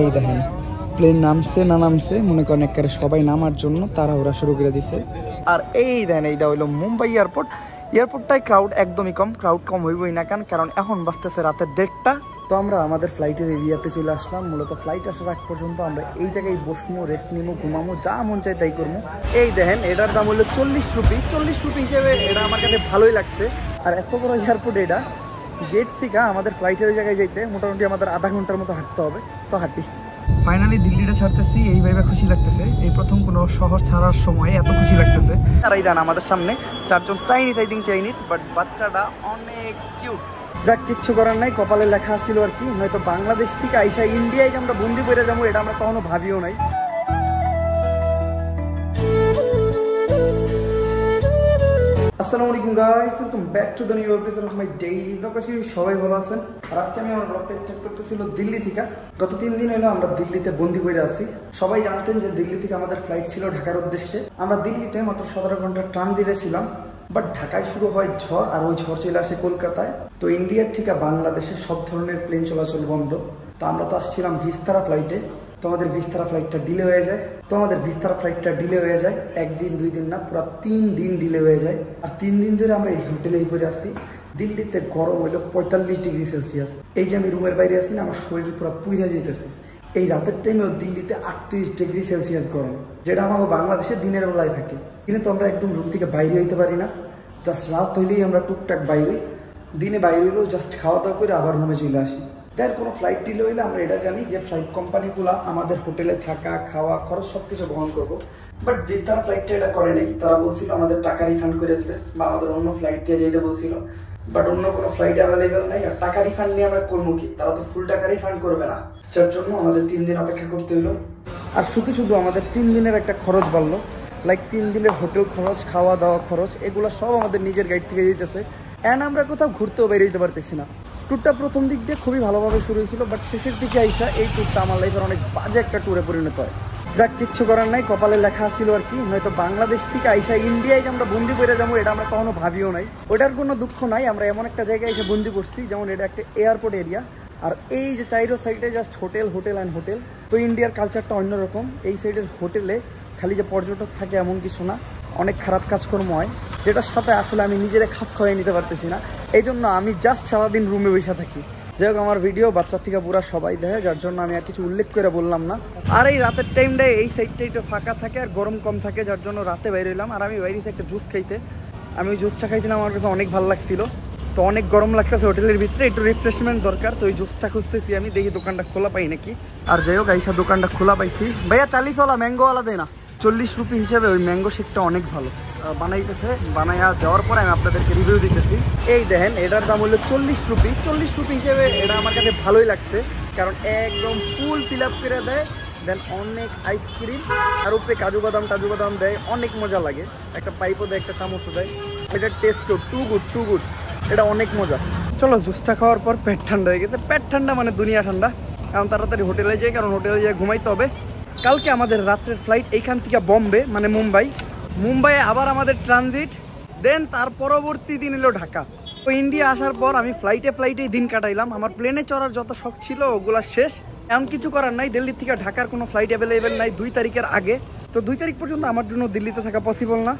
এই দেখেন প্লেন নামছে না নামছে, মনে করেন একেবারে সবাই নামার জন্য তারা ওরা শুরু করে দিছে। আর এই দেখেন, এইটা হইল মুম্বাই এয়ারপোর্ট। এয়ারপোর্টটাই ক্রাউড একদমই কম ক্রাউড কম হইবই না কেন? কারণ এখন বাঁচতেছে রাতের দেড়টা। তো আমরা আমাদের ফ্লাইটের এরিয়াতে চলে আসলাম। মূলত ফ্লাইট আসার আগ পর্যন্ত আমরা এই জায়গায় বসবো রেস্ট নিবো ঘুমাবো যা মন চাই তাই করব এই দেখেন, এটার দাম হলো চল্লিশ রুপি। চল্লিশ রুপি হিসেবে এটা আমার কাছে ভালোই লাগছে। আর এত বড় এয়ারপোর্ট এটা গেট থেকে আমাদের ফ্লাইটের ওই জায়গায় যেতে মোটামুটি আমাদের আধা ঘণ্টার মতো হাঁটতে হবে। তো হাঁটি। ফাইনালি দিল্লিটা ছাড়তেছি এই ভাইবে খুশি লাগতেছে। এই প্রথম কোনো শহর ছাড়ার সময় এত খুশি লাগতেছে। তারাই দেন আমাদের সামনে চারজন Chinese I think Chinese but বাচ্চাটা অনেক কিউট যাক কিচ্ছু করার নাই কপালে লেখা ছিল আর কি। নয়তো বাংলাদেশ থেকে আইসা ইন্ডিয়ায় যে আমরা বন্দি করে যাব এটা আমরা কখনো ভাবিও নাই। আসসালামু আলাইকুম guys welcome back to the new episode of my daily blog করি সবাই ভালো আছেন। আর আজকে আমি আমার ব্লগটা স্টার্ট করতেছিল দিল্লি থেকে। গত তিন দিন হলো আমরা দিল্লিতে বন্দি হয়ে আছি। সবাই জানতেন যে দিল্লি থেকে আমাদের ফ্লাইট ছিল ঢাকার উদ্দেশ্যে। আমরা দিল্লিতে মাত্র সতেরো ঘণ্টা দিয়ে ছিলাম। বাট ঢাকায় শুরু হয় ঝড়, আর ওই ঝড় চলে আসে কলকাতায়। তো ইন্ডিয়ার থেকে বাংলাদেশে সব ধরনের প্লেন চলাচল বন্ধ। তো আমরা তো আসছিলাম ভিস্তারা ফ্লাইটে তোমাদের বিস্তারা ফ্লাইটটা ডিলে হয়ে যায়। তোমাদের বিস্তারা ফ্লাইটটা ডিলে হয়ে যায়। একদিন, দুই দিন না, পুরো তিন দিন ডিলে হয়ে যায়। আর তিন দিন ধরে আমরা এই হোটেলেই পরে আসি দিল্লিতে গরম হইল পঁয়তাল্লিশ ডিগ্রি সেলসিয়াস। এই যে আমি রুমের বাইরে আসি না, আমার শরীর পুরো পুইরা যেতেছে এই রাতের টাইমেও দিল্লিতে আটত্রিশ ডিগ্রি সেলসিয়াস গরম, যেটা আমাকে বাংলাদেশে দিনের বেলায় থাকে। কিন্তু তো আমরা একদম রুম থেকে বাইরে হইতে পারি না। জাস্ট রাত হইলেই আমরা টুকটাক বাইরে দিনে বাইরে হইলেও জাস্ট খাওয়া দাওয়া করে আবার রুমে চলে আসি। দেন কোনো ফ্লাইট ডিলে হইলে আমরা এটা জানি যে ফ্লাইট কোম্পানিগুলো আমাদের হোটেলে থাকা, খাওয়া, খরচ সব কিছু বহন করব। বাট যে তারা ফ্লাইটটা এটা করে নাই, তারা বলছিল আমাদের টাকা রিফান্ড করে দিবে বা আমাদের অন্য ফ্লাইট দিয়ে যেতে বলছিল। বাট অন্য কোনো ফ্লাইট অ্যাভেলেবেল নাই, আর টাকা রিফান্ড নিয়ে আমরা করব কি? তারা তো ফুল টাকা রিফান্ড করবে না। যার জন্য আমাদের তিন দিন অপেক্ষা করতে হলো আর শুধু শুধু আমাদের তিন দিনের একটা খরচ বাড়লো। লাইক তিন দিনের হোটেল খরচ খাওয়া দাওয়া খরচ, এগুলো সব আমাদের নিজের গাইড থেকে দিতেছে অ্যান্ড আমরা কোথাও ঘুরতেও বেরিয়ে যেতে পারতেছি না। ট্যুরটা প্রথম দিক দিয়ে খুবই ভালোভাবে শুরু হয়েছিল বাট শেষের দিকে আইসা এই ট্যুরটা আমার লাইফের অনেক বাজে একটা ট্যুরে পরিণত হয়। যাক, কিচ্ছু করার নাই, কপালে লেখা ছিল আর কি হয়তো বাংলাদেশ থেকে আইসা ইন্ডিয়ায় যে আমরা বন্দি করে যাব, এটা আমরা কখনো ভাবিও নাই। ওটার কোনো দুঃখ নাই, আমরা এমন একটা জায়গায় এসে বন্দি করছি, যেমন এটা একটা এয়ারপোর্ট এরিয়া আর এই যে চাইরো সাইডে just hotel hotel and hotel তো ইন্ডিয়ার কালচারটা অন্যরকম, এই সাইডের হোটেলে খালি যে পর্যটক থাকে এমন কিছু না, অনেক খারাপ কাজকর্ম হয়। যেটার সাথে আসলে আমি নিজেরা খাপ খাওয়াই নিতে পারতেছি না। এই জন্য আমি জাস্ট সারাদিন রুমে বসে থাকি। যাই হোক আমার ভিডিও বাচ্চা থেকে পুরা সবাই দেখে, যার জন্য আমি আর কিছু উল্লেখ করে বললাম না। আর এই রাতের টাইমটায় এই সাইডটা একটু ফাঁকা থাকে আর গরম কম থাকে, যার জন্য রাতে বাইরে এলাম। আর আমি বাইরে একটা জুস খাইতে। আমি ওই জুসটা খাইছিলাম, আমার কাছে অনেক ভালো লাগছিল। তো অনেক গরম লাগতেছে হোটেলের ভিতরে, একটু রিফ্রেশমেন্ট দরকার। তো ওই জুসটা খুঁজতেছি আমি, দেখি দোকানটা খোলা পাই নাকি। আর যাই হোক আইসা দোকানটা খোলা পাইছি। ভাইয়া চালিশ ওলা ম্যাঙ্গোওয়ালা দেয় না চল্লিশ রুপি হিসেবে ওই ম্যাঙ্গো শেকটা অনেক ভালো। বানাইতেছে বানাইয়া দেওয়ার পরে আমি আপনাদেরকে রিভিউ দিতেছি। এই দেখেন, এটার দাম হলো চল্লিশ রুপি। চল্লিশ রুপি হিসেবে এটা আমার কাছে ভালোই লাগছে, কারণ একদম ফুল ফিল আপ করে দেয় দেন অনেক আইসক্রিম আর উপরে কাজু বাদাম, টাজু বাদাম দেয়, অনেক মজা লাগে। একটা পাইপও দেয়, একটা চামচও দেয়। এটার টেস্টও টু গুড টু গুড এটা অনেক মজা। চলো, জুসটা খাওয়ার পর পেট ঠান্ডা হয়ে গেছে। পেট ঠান্ডা মানে দুনিয়া ঠান্ডা। কারণ তাড়াতাড়ি হোটেলে যাই, কারণ হোটেলে যাই ঘুমাইতে হবে। কালকে আমাদের রাত্রের ফ্লাইট এইখান থেকে বম্বে মানে মুম্বাই। মুম্বাইয়ে আবার আমাদের ট্রানজিট দেন তার পরবর্তী দিন এলো ঢাকা। তো ইন্ডিয়া আসার পর আমি ফ্লাইটে ফ্লাইটেই দিন কাটাইলাম। আমার প্লেনে চড়ার যত শখ ছিল, ওগুলা শেষ। এমন কিছু করার নাই দিল্লি থেকে ঢাকার কোনো ফ্লাইট অ্যাভেলেবেল নাই দুই তারিখের আগে। তো দুই তারিখ পর্যন্ত আমার জন্য দিল্লিতে থাকা পসিবল না।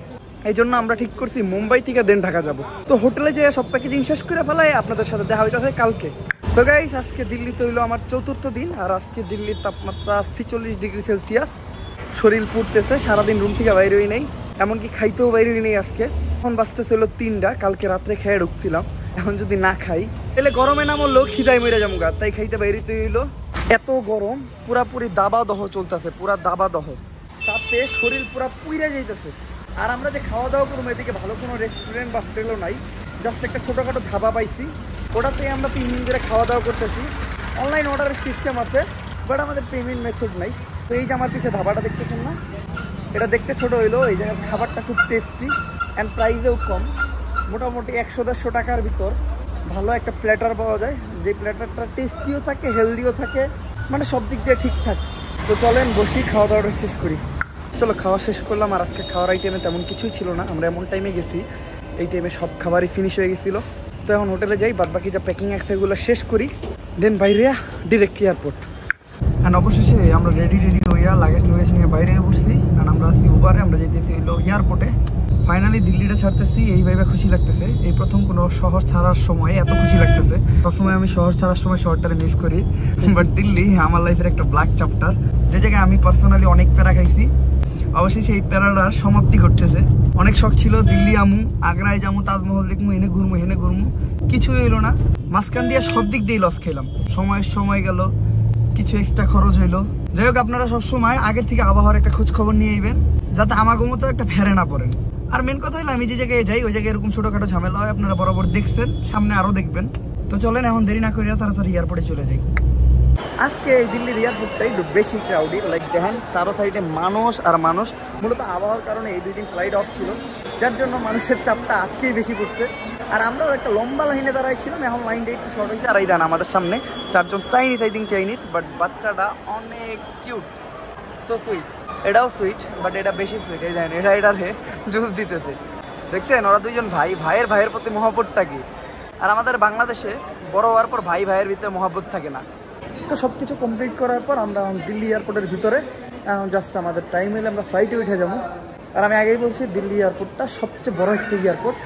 এই জন্য আমরা ঠিক করছি, মুম্বাই থেকে দেন ঢাকা যাব। তো হোটেলে যেয়ে সব প্যাকেজিং শেষ করে ফেলাই, আপনাদের সাথে দেখা হইতেছে কালকে। সো গাইস আজকে দিল্লিতে হইল আমার চতুর্থ দিন, আর আজকে দিল্লির তাপমাত্রা ছিচল্লিশ ডিগ্রি সেলসিয়াস। শরীর পুড়তেছে, সারাদিন রুম থেকে বাইরে হই নেই, এমনকি খাইতেও বাইরে হই নেই আজকে। এখন বাঁচতেছিল তিনটা, কালকে রাত্রে খেয়ে ঢুকছিলাম। এখন যদি না খাই, তাহলে গরমে নাম হলো খিদাই মেরে যাব গা। তাই খাইতে বাইরেতে হইল। এত গরম, পুরাপুরি দাবা দহ চলতেছে, পুরা দাবা দহ তাতে শরীর পুরা পুইরে যাইতেছে। আর আমরা যে খাওয়া দাওয়া করব, এদিকে ভালো কোনো রেস্টুরেন্ট বা হোটেলও নাই। জাস্ট একটা ছোটোখাটো ধাবা পাইছি। ওটাতে আমরা তিন দিন ধরে খাওয়া দাওয়া করতেছি অনলাইন অর্ডারের সিস্টেম আছে বাট আমাদের পেমেন্ট মেথড নাই। তো এই যে আমার পিছিয়ে ধাবাটা দেখতেছেন না? এটা দেখতে ছোট হইল, এই জায়গার খাবারটা খুব টেস্টি অ্যান্ড প্রাইসেও কম। মোটামুটি একশো দেড়শো টাকার ভিতর ভালো একটা প্ল্যাটার পাওয়া যায়। যে প্ল্যাটারটা টেস্টিও থাকে হেলদিও থাকে মানে সব দিক দিয়ে ঠিকঠাক। তো চলেন, বসি খাওয়া দাওয়াটা শেষ করি। চলো, খাওয়া শেষ করলাম আর আজকে খাওয়ার আইটেমে তেমন কিছুই ছিল না। আমরা এমন টাইমে গেছি, এই টাইমে সব খাবারই ফিনিশ হয়ে গেছিল। তো এখন হোটেলে যাই বাদ বাকি যা প্যাকিং আছে এগুলো শেষ করি। দেন বাইরে ডিরেক্ট এয়ারপোর্ট অ্যান্ড অবশেষে আমরা রেডি রেডি হইয়া লাগেজ লুগেজ নিয়ে বাইরে উঠছি। আর আমরা আসছি উবারে আমরা যেতেছি হইল এয়ারপোর্টে ফাইনালি দিল্লিটা ছাড়তেছি, এই ভাইবে খুশি লাগতেছে। এই প্রথম কোনো শহর ছাড়ার সময় এত খুশি লাগতেছে। সবসময় আমি শহর ছাড়ার সময় শহরটারে মিস করি। বাট দিল্লি, আমার লাইফের একটা ব্ল্যাক চ্যাপ্টার যে জায়গায় আমি পার্সোনালি অনেক প্যারা খাইছি, অবশেষে এই প্যারাটার সমাপ্তি ঘটতেছে। অনেক শখ ছিল, দিল্লি আমু, আগ্রায় যামু, তাজমহল দেখমু, এনে ঘুরমু হেনে ঘুরমু। কিছুই হইল না। মাঝখান দিয়ে সব দিক দিয়ে লস খেলাম। সময়ের সময় গেল, কিছু এক্সট্রা খরচ হইল। যাই হোক, আপনারা সবসময় আগের থেকে আবহাওয়ার একটা খোঁজ খবর নিয়ে যাতে আমাগো মতো একটা ফেরে না পড়েন। আর মেন কথা হলো আমি যে জায়গায় যাই, ওই জায়গায় এরকম ছোটখাটো ঝামেলা হয়, আপনারা বরাবর দেখছেন, সামনে আরও দেখবেন। তো চলেন, এখন দেরি না করিয়া তাড়াতাড়ি এয়ারপোর্টে চলে যাই। আজকে এই দিল্লির এয়ারপোর্টটা একটু বেশি ক্রাউডি লাইক দেখেন, চারো সাইডে মানুষ আর মানুষ। মূলত আবহাওয়ার কারণে এই দুই দিন ফ্লাইট অফ ছিল। যার জন্য মানুষের চাপটা আজকেই বেশি পড়ছে। আর আমরাও একটা লম্বা লাইনে দাঁড়াইছিলাম, এখন লাইনটা একটু শর্ট হয়েছে। আর এই দেন, আমাদের সামনে চারজন Chinese I think Chinese but বাচ্চাটা অনেক কিউট সো সুইট এটাও সুইট বাট এটা বেশি সুইট এই দেন এটা এটারে জুস দিতেছে। দেখছেন, ওরা দুইজন ভাই, ভাইয়ের ভাইয়ের প্রতি মহব্বতটা কি? আর আমাদের বাংলাদেশে বড় হওয়ার পর ভাই, ভাইয়ের ভিতরে মহব্বত থাকে না। তো সব কিছু কমপ্লিট করার পর আমরা দিল্লি এয়ারপোর্টের ভিতরে জাস্ট আমাদের টাইম হলে আমরা ফ্লাইটে উঠে যাব। আর আমি আগেই বলছি, দিল্লি এয়ারপোর্টটা সবচেয়ে বড় একটি এয়ারপোর্ট।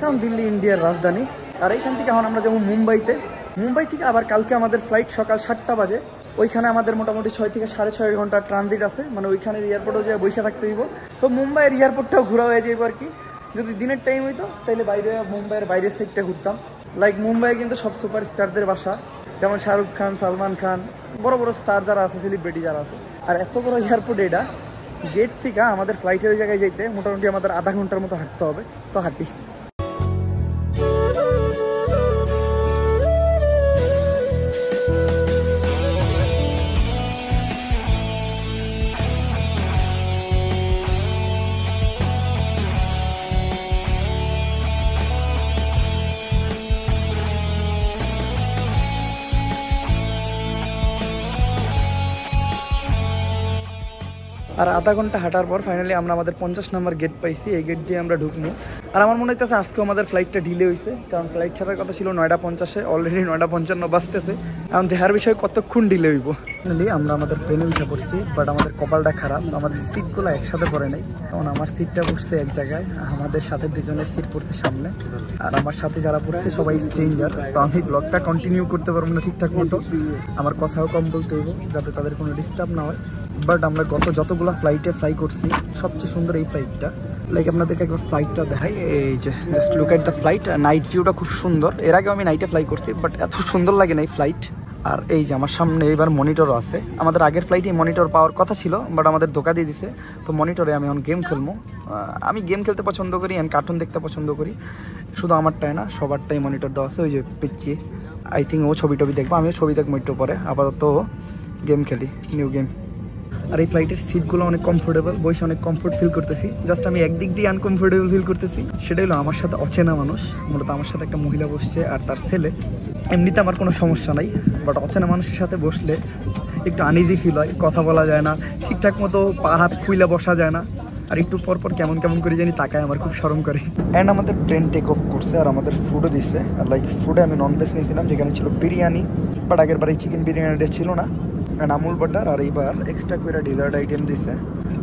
কারণ দিল্লি ইন্ডিয়ার রাজধানী। আর এইখান থেকে এখন আমরা যাব মুম্বাইতে। মুম্বাই থেকে আবার কালকে আমাদের ফ্লাইট সকাল সাতটা বাজে। ওইখানে আমাদের মোটামুটি ছয় থেকে সাড়ে ছয় ঘণ্টা ট্রানজিট আছে। মানে ওইখানের এয়ারপোর্টেও যে বসে থাকতে হইব। তো মুম্বাইয়ের এয়ারপোর্টটাও ঘোরা হয়ে যাইব আর কি। যদি দিনের টাইম হইতো তাহলে বাইরে, মুম্বাইয়ের বাইরের সাইডটা ঘুরতাম। লাইক মুম্বাই কিন্তু সব সুপার স্টারদের বাসা। যেমন শাহরুখ খান, সালমান খান, বড় বড় স্টার যারা আছে সেলিব্রিটি যারা আছে। আর এত বড় এয়ারপোর্ট এটা গেট থেকে আমাদের ফ্লাইটের ওই জায়গায় যেতে মোটামুটি আমাদের আধা ঘণ্টার মতো হাঁটতে হবে। তো হাঁটি আধা ঘণ্টা হাঁটার পর ফাইনালি আমরা আমাদের পঞ্চাশ নম্বর গেট পাইছি। এই গেট দিয়ে আমরা ঢুকবো। আর আমার মনে হইতেছে আজকে আমাদের ফ্লাইটটা ডিলে হয়েছে কারণ ফ্লাইট ছাড়ার কথা ছিল নয়টা পঞ্চাশে অলরেডি নয়টা পঞ্চান্ন বাজতেছে। এখন দেহার বিষয়ে কতক্ষণ ডিলে হইব? আমরা আমাদের প্লেনে উঠে পড়ছি বাট আমাদের কপালটা খারাপ, আমাদের সিটগুলো একসাথে পড়ে নেই। কারণ আমার সিটটা পড়ছে এক জায়গায়, আমাদের সাথে দুজনের সিট পড়ছে সামনে। আর আমার সাথে যারা পড়ছে, সবাই স্ট্রেঞ্জার তো আমি ব্লগটা কন্টিনিউ করতে পারব না ঠিকঠাক মতো। আমার কথাও কম বলতে হইব, যাতে তাদের কোনো ডিস্টার্ব না হয়। বাট আমরা গত যতগুলো ফ্লাইটে ফ্লাই করছি, সবচেয়ে সুন্দর এই ফ্লাইটটা লাইক আপনাদেরকে একবার ফ্লাইটটা দেখাই। এই যে just look at the flight night ভিউটা খুব সুন্দর। এর আগেও আমি নাইটে ফ্লাই করছি বাট এত সুন্দর লাগে না এই ফ্লাইট আর এই যে, আমার সামনে এবার মনিটরও আছে। আমাদের আগের ফ্লাইটে মনিটর পাওয়ার কথা ছিল বাট আমাদের ধোকা দিয়ে দিছে। তো মনিটরে আমি এখন গেম খেলব আমি গেম খেলতে পছন্দ করি অ্যান্ড কার্টুন দেখতে পছন্দ করি। শুধু আমারটাই না, সবারটাই মনিটর দেওয়া আছে। ওই যে পিচ্ছি আই থিঙ্ক ও ছবি টবি দেখব, আমিও ছবি দেখব একটু পরে। আপাতত গেম খেলি নিউ গেম আর এই ফ্লাইটের সিটগুলো অনেক কমফোর্টেবল বসে অনেক কমফোর্ট ফিল করতেছি। জাস্ট আমি একদিক দিয়ে আনকমফোর্টেবল ফিল করতেছি। সেটা হলো আমার সাথে অচেনা মানুষ, মূলত আমার সাথে একটা মহিলা বসছে আর তার ছেলে। এমনিতে আমার কোনো সমস্যা নাই বাট অচেনা মানুষের সাথে বসলে একটু আনইজি ফিল হয়, কথা বলা যায় না, ঠিকঠাক মতো পা হাত খুইলা বসা যায় না। আর একটু পর পর কেমন কেমন করে জানি তাকায়, আমার খুব শরম করে। অ্যান্ড আমাদের ট্রেন টেক অফ করছে আর আমাদের ফুডও দিচ্ছে আর লাইক ফুডে আমি নন ভেজ নিয়েছিলাম, যেখানে ছিল বিরিয়ানি বাট আগের বারে চিকেন বিরিয়ানিটা ছিল না। আমুল বাটার আর এইবার এক্সট্রা করে ডিজার্ট আইটেম দিছে,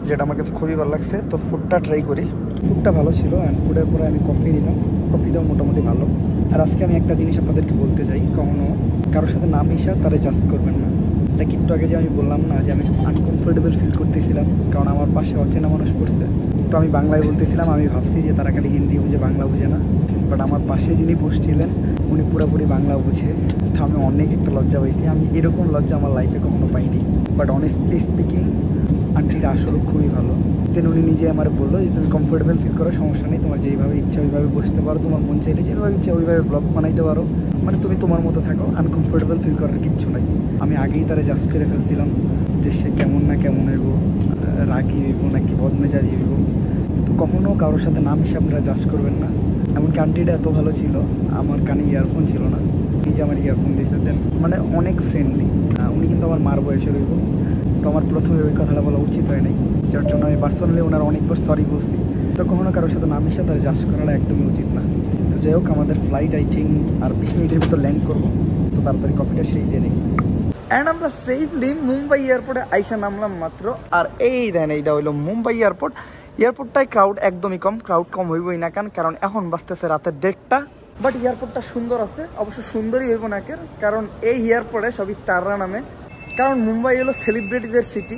যেটা আমার কাছে খুবই ভালো লাগছে। তো ফুডটা ট্রাই করি। ফুডটা ভালো ছিল অ্যান্ড ফুডের পরে আমি কফি নিলাম। কফিটাও মোটামুটি ভালো। আর আজকে আমি একটা জিনিস আপনাদেরকে বলতে চাই, কখনো কারোর সাথে না মিশা, তারে জাজ করবেন না। লাইক একটু আগে যে আমি বললাম না, যে আমি আনকমফোর্টেবল ফিল করতেছিলাম, কারণ আমার পাশে অচেনা মানুষ পড়ছে। তো আমি বাংলায় বলতেছিলাম, আমি ভাবছি যে তারা খালি হিন্দি বুঝে, বাংলা বুঝে না। বাট আমার পাশে যিনি বসছিলেন উনি পুরোপুরি বাংলা বুঝে, তো আমি অনেক একটা লজ্জা পাইছি। আমি এরকম লজ্জা আমার লাইফে কখনো পাইনি। বাট অনেস্টলি স্পিকিং আন্টিটা আসলে খুবই ভালো। দেন উনি নিজে আমার বলল যে, তুমি কমফোর্টেবল ফিল করো, সমস্যা নেই। তোমার যেইভাবে ইচ্ছা ওইভাবে বসতে পারো। তোমার মন চাইলে যেভাবে ইচ্ছা ওইভাবে ব্লগ বানাইতে পারো। মানে তুমি তোমার মতো থাকো। আনকমফোর্টেবল ফিল করার কিচ্ছু নাই। আমি আগেই তারা জাজ করে ফেলছিলাম যে, সে কেমন না কেমন হইব? রাগি হইব নাকি বদমেজাজি হইব? তো কখনও কারোর সাথে নাম আপনারা জাজ করবেন না। এমনকি আন্টিটা এত ভালো ছিল, আমার কানে ইয়ারফোন ছিল না। নিজে আমার ইয়ারফোন দিয়েছে, দেন মানে অনেক ফ্রেন্ডলি উনি কিন্তু আমার মার বয়সে রইব তো আমার প্রথমে ওই কথাটা বলা উচিত হয় নাই। যার জন্য আমি পার্সোনালি ওনার অনেকবার সরি বলছি। তো কখনো কারোর সাথে নাম সাথে তার জাজ করাটা একদমই উচিত না। তো যাই হোক, আমাদের ফ্লাইট আই থিঙ্ক আর বিশ মিনিটের ভিতর ল্যান্ড করব। তো তাড়াতাড়ি কফিটা সেই দিয়ে নিই। অ্যান্ড আমরা সেফলি মুম্বাই এয়ারপোর্টে আইসা নামলাম মাত্র। আর এই দেন, এইটা হইল মুম্বাই এয়ারপোর্ট এয়ারপোর্টটায় ক্রাউড একদমই কম ক্রাউড কম হইবই না কেন? কারণ এখন বাঁচতেছে রাতের দেড়টা। বাট এয়ারপোর্টটা সুন্দর আছে, অবশ্য সুন্দরই হইব না কারণ এই এয়ারপোর্টে সবই স্টাররা নামে। কারণ মুম্বাই হলো সেলিব্রিটিদের সিটি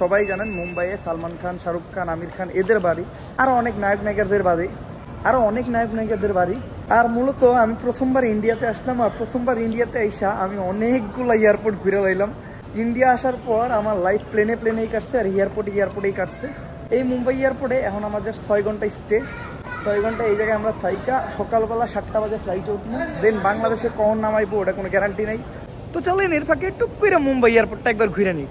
সবাই জানেন মুম্বাইয়ে সালমান খান, শাহরুখ খান, আমির খান, এদের বাড়ি। আরও অনেক নায়ক নায়িকাদের বাড়ি। আরও অনেক নায়ক নায়িকাদের বাড়ি। আর মূলত আমি প্রথমবার ইন্ডিয়াতে আসলাম আর প্রথমবার ইন্ডিয়াতে আইসা আমি অনেকগুলো এয়ারপোর্ট ঘুরে লাইলাম। ইন্ডিয়া আসার পর আমার লাইফ প্লেনে প্লেনেই কাটছে আর এয়ারপোর্টে এয়ারপোর্টেই কাটছে। এই মুম্বাই এয়ারপোর্টে এখন আমাদের ছয় ঘণ্টা স্টে ছয় ঘণ্টা এই জায়গায় আমরা থাইকা, সকালবেলা সাতটা বাজে ফ্লাইটে উঠবো। দেন বাংলাদেশে কখন নামাইবো, ওটা কোনো গ্যারান্টি নেই। তো চলেন এর ফাঁকে টুক করে মুম্বাই এয়ারপোর্টটা একবার ঘুরে নিই।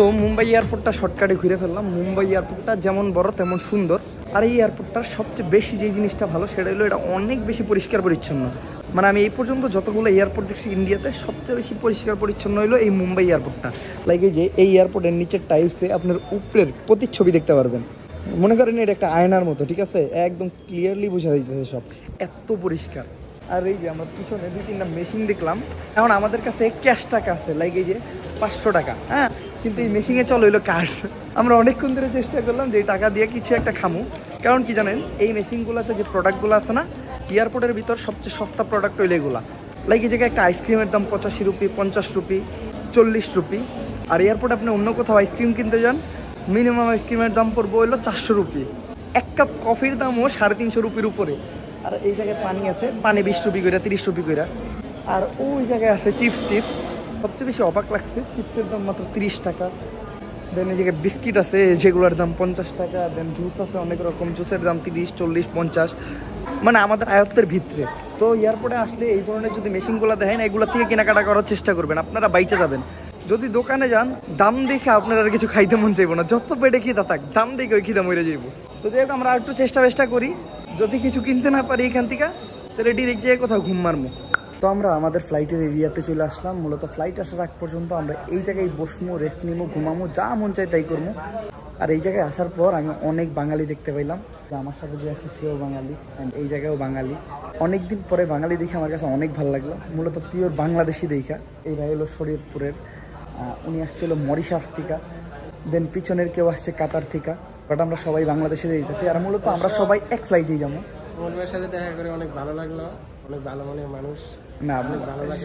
তো মুম্বাই এয়ারপোর্টটা শর্টকাটে ঘুরে ফেললাম। মুম্বাই এয়ারপোর্টটা যেমন বড়, তেমন সুন্দর। আর এই এয়ারপোর্টটার সবচেয়ে বেশি যে জিনিসটা ভালো, সেটা হলো এটা অনেক বেশি পরিষ্কার পরিচ্ছন্ন। মানে আমি এই পর্যন্ত যতগুলো এয়ারপোর্ট দেখছি ইন্ডিয়াতে, সবচেয়ে বেশি পরিষ্কার পরিচ্ছন্ন হলো এই মুম্বাই এয়ারপোর্টটা। লাইক এই যে এই এয়ারপোর্টের নিচের টাইলসে আপনার উপরের প্রতিচ্ছবি দেখতে পারবেন। মনে করেন এটা একটা আয়নার মতো, ঠিক আছে? একদম ক্লিয়ারলি বোঝা যাইতেছে সব। এত পরিষ্কার। আর এই যে আমার পিছনে দুই তিনটা মেশিন দেখলাম। এখন আমাদের কাছে ক্যাশ টাকা আছে লাইক এই যে পাঁচশো টাকা হ্যাঁ? কিন্তু এই মেশিনে চলো হইল কার্ড আমরা অনেকক্ষণ ধরে চেষ্টা করলাম যে টাকা দিয়ে কিছু একটা খামু। কারণ কি জানেন, এই মেশিনগুলোতে যে প্রোডাক্টগুলো আছে না এয়ারপোর্টের ভিতর সবচেয়ে সস্তা প্রোডাক্ট হইল এগুলা। লাইক এই জায়গায় একটা আইসক্রিমের দাম পঁচাশি রুপি, পঞ্চাশ রুপি, চল্লিশ রুপি। আর এয়ারপোর্টে আপনি অন্য কোথাও আইসক্রিম কিনতে যান মিনিমাম আইসক্রিমের দাম পড়ব হইল চারশো রুপি। এক কাপ কফির দামও সাড়ে তিনশো রুপির উপরে। আর এই জায়গায় পানি আছে, পানি বিশ রুপি করে তিরিশ রুপি করে আর ওই জায়গায় আছে চিপস টিপস সবচেয়ে বেশি অবাক লাগছে, চিপসের দাম মাত্র তিরিশ টাকা। দেন এই জায়গায় বিস্কিট আছে, যেগুলোর দাম পঞ্চাশ টাকা দেন জুস আছে অনেক রকম জুসের দাম তিরিশ, চল্লিশ, পঞ্চাশ। মানে আমাদের আয়ত্তের ভিতরে। তো এয়ারপোর্টে আসলে এই ধরনের যদি মেশিনগুলো দেখেন, এগুলো থেকে কেনাকাটা করার চেষ্টা করবেন, আপনারা বাইচে যাবেন। যদি দোকানে যান, দাম দেখে আপনার কিছু খাইতে মন চাইব না। যত পেটে খিদা থাক, দাম দেখে ওই খিদা মরে যাইবো। তো যাই হোক, আমরা একটু চেষ্টা বেষ্টা করি। যদি কিছু কিনতে না পারি এখান থেকে, তাহলে ডিরেক্ট যেয়ে কোথাও ঘুম মারবো তো আমরা আমাদের ফ্লাইটের এরিয়াতে চলে আসলাম। মূলত ফ্লাইট আসার আগ পর্যন্ত আমরা এই জায়গায় বসবো রেস্ট নিবো ঘুমামো যা মন চাই তাই করব। আর এই জায়গায় আসার পর আমি অনেক বাঙালি দেখতে পাইলাম। আমার সাথে যে আছে, সেও বাঙালি অ্যান্ড এই জায়গায়ও বাঙালি। অনেক দিন পরে বাঙালি দেখে আমার কাছে অনেক ভালো লাগল। মূলত পিওর বাংলাদেশি দেখা। এই ভাই হলো শরীয়তপুরের উনি আসছিল মরিশাস থেকে। দেন পিছনের কেউ আসছে কাতার থেকে। বাট আমরা সবাই বাংলাদেশে যেতেছি। আর মূলত আমরা সবাই এক ফ্লাইটেই যাব। সাথে দেখা করে অনেক ভালো লাগল অনেক ভালো মনের মানুষ না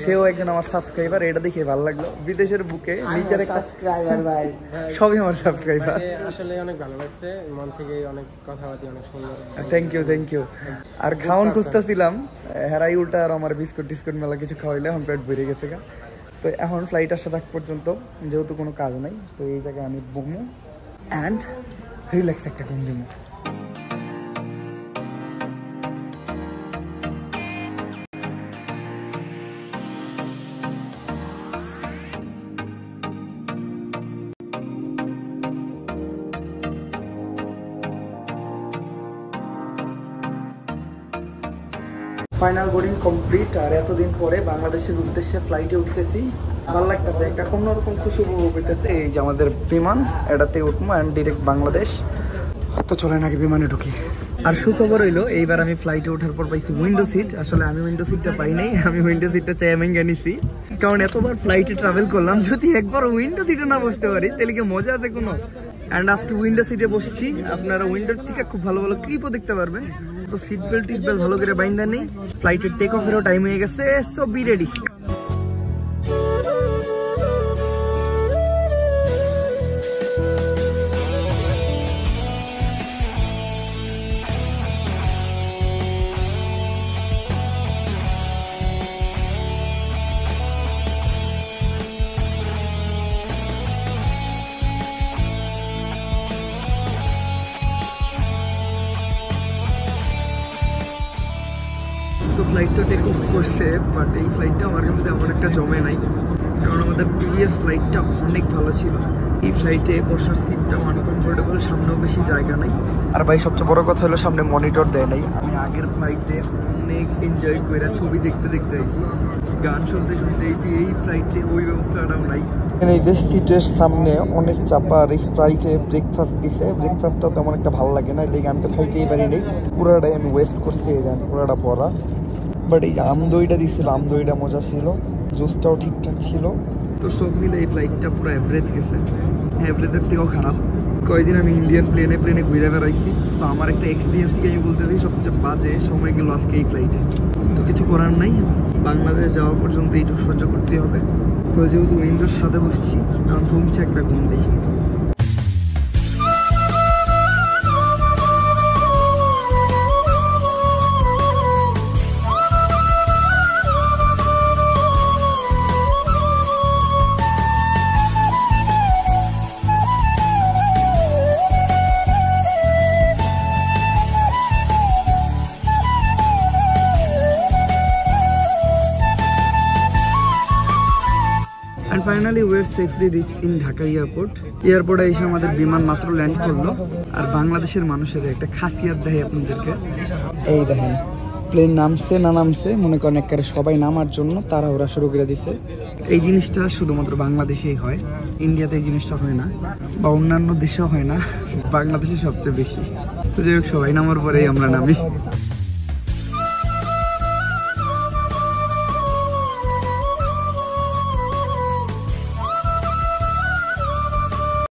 সেও একজন আমার সাবস্ক্রাইবার এটা দেখে ভালো লাগল। বিদেশের বুকে নিজের একটা সাবস্ক্রাইবার ভাই। সবই আমার সাবস্ক্রাইবার আসলে অনেক ভালো লাগছে মন থেকে অনেক কথাবার্তা অনেক সুন্দর। থ্যাংক ইউ থ্যাংক ইউ আর খাওয়ান খুঁজতেছিলাম হেরাই উল্টা আর আমার বিস্কুট টিস্কুট মেলা কিছু খাওয়াইলে এখন পেট ভরে গেছে গা। তো এখন ফ্লাইট আসা থাক পর্যন্ত যেহেতু কোনো কাজ নাই তো এই জায়গায় আমি বমু অ্যান্ড রিল্যাক্স একটা ঘুম দিব ফাইনাল বোর্ডিং কমপ্লিট আর এতদিন পরে বাংলাদেশের উদ্দেশ্যে ফ্লাইটে উঠতেছি। ভালো লাগতেছে একটা অন্যরকম খুশি উপভোগ হইতেছে এই যে আমাদের বিমান এটাতে উঠবো অ্যান্ড ডিরেক্ট বাংলাদেশ। তো চলেন আগে বিমানে ঢুকি। আর সুখবর হইল এইবার আমি ফ্লাইটে ওঠার পর পাইছি উইন্ডো সিট আসলে আমি উইন্ডো সিটটা পাই নাই আমি উইন্ডো সিটটা চাই আমি নিছি। কারণ এতবার ফ্লাইটে ট্রাভেল করলাম যদি একবার উইন্ডো সিটে না বসতে পারি তাহলে কি মজা আছে কোনো? অ্যান্ড আজকে উইন্ডো সিটে বসছি আপনারা উইন্ডোর থেকে খুব ভালো ভালো ক্লিপও দেখতে পারবেন। তো সিট বেল্ট টিট বেল্ট ভালো করে বাইন্দা নেই। ফ্লাইটের টেক অফেরও টাইম হয়ে গেছে সো বি রেডি ফ্লাইট তো টেক অফ করছে বাট এই ফ্লাইটটা আমার কাছে তেমন একটা জমে নাই, কারণ আমাদের প্রিভিয়াস ফ্লাইটটা অনেক ভালো ছিল। এই ফ্লাইটে বসার সিটটাও আনকমফোর্টেবল সামনেও বেশি জায়গা নাই। আর ভাই, সবচেয়ে বড় কথা হলো সামনে মনিটর দেয় নাই। আমি আগের ফ্লাইটে অনেক এনজয় করে ছবি দেখতে দেখতে আইছি। গান শুনতে শুনতে আইছি, এই ফ্লাইটে ওই ব্যবস্থাটাও নাই। এই যে সিটের সামনে অনেক চাপা, আর এই ফ্লাইটে ব্রেকফাস্ট দিছে। ব্রেকফাস্টটাও তেমন একটা ভালো লাগে না এদিকে আমি তো খাইতেই পারি নাই। পুরাটাই আমি ওয়েস্ট করছি, এই দেন পুরাটা পড়া। বাট এই যে আমদইটা দিছিল, আমদইটা মজা ছিল, জুসটাও ঠিকঠাক ছিল। তো সব মিলে এই ফ্লাইটটা পুরো অ্যাভারেজ গেছে। অ্যাভারেজের থেকেও খারাপ। কয়েকদিন আমি ইন্ডিয়ান প্লেনে প্লেনে ঘুরে বেড়াইছি। তো আমার একটা এক্সপিরিয়েন্স থেকে আমি বলতে চাই, সবচেয়ে বাজে সময় গেল আজকে এই ফ্লাইটে তো কিছু করার নাই। বাংলাদেশ যাওয়া পর্যন্ত এইটুকু সহ্য করতে হবে। তো যেহেতু উইন্ডোর সাথে বসছি কারণ থমছে একটা ঘুম দিই। Safely reach in Dhaka airport এয়ারপোর্টে এসে আমাদের বিমান মাত্র ল্যান্ড করল। আর বাংলাদেশের মানুষের একটা খাসিয়াত দেয় আপনাদেরকে। এই দেখেন প্লেন নামছে না নামছে, মনে করেন একবারে সবাই নামার জন্য তারা ওরা শুরু করে দিছে। এই জিনিসটা শুধুমাত্র বাংলাদেশেই হয় ইন্ডিয়াতে এই জিনিসটা হয় না, বা অন্যান্য দেশেও হয় না, বাংলাদেশে সবচেয়ে বেশি। তো যাই হোক, সবাই নামার পরেই আমরা নামি।